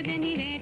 निरे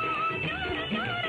Yeah, yeah, yeah.